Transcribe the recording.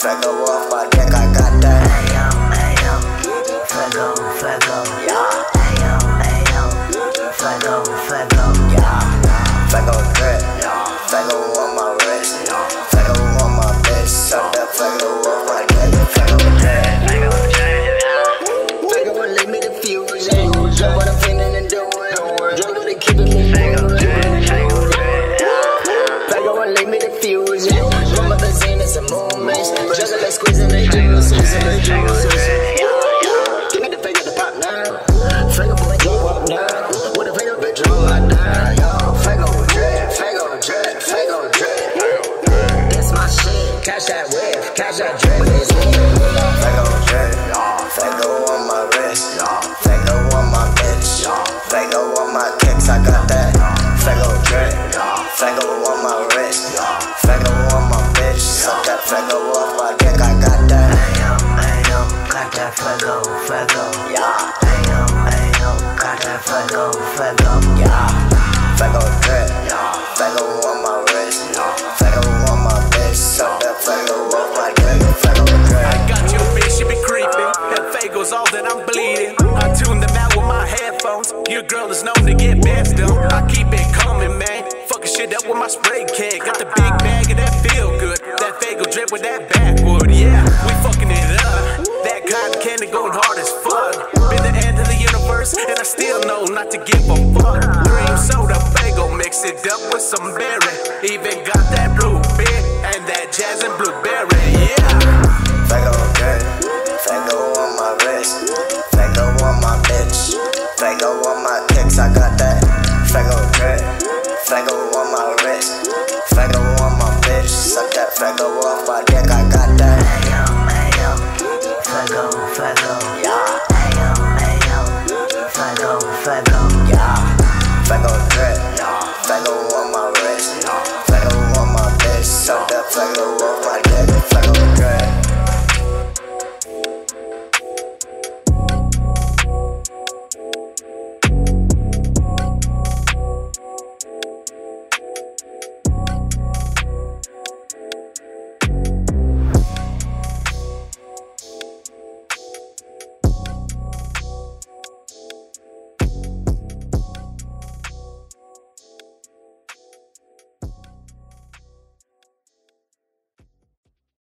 Faygo off my dick, I got that. Ayo, ayo, Faygo, Faygo. Yeah, Ayo, ayo, Faygo, Faygo. yeah. Faygo drip, Faygo on my wrist, Cash that whip, cash that drip. It's me. Faygo drip, Faygo on my wrist, Faygo on my bitch, Faygo on my kicks. I got that. Faygo drip, Faygo on my wrist, Faygo on my bitch. Suck that Faygo off my dick. I got that. ayo, ayo, got that Faygo, Faygo. Yeah. Ayo, ayo, got that Faygo, Faygo. Yeah, Girl is known to get bands done. I keep it coming, man. Fucking shit up with my spray can. Got the big bag of that feel good. That Faygo drip with that backwood. Yeah, we fucking it up. That cotton candy going hard as fuck. Been the end of the universe, and I still know not to give a fuck. Dream soda, Faygo, mix it up with some berry. Even got that blue beer and that jazz and blueberry. I got that Faygo red, Faygo on my wrist, Faygo on my bitch. Suck that Faygo off my dick, I got that. Ayo, ayo, Faygo, Faygo, yeah. Ayo, ayo, Faygo, Faygo, yeah. Faygo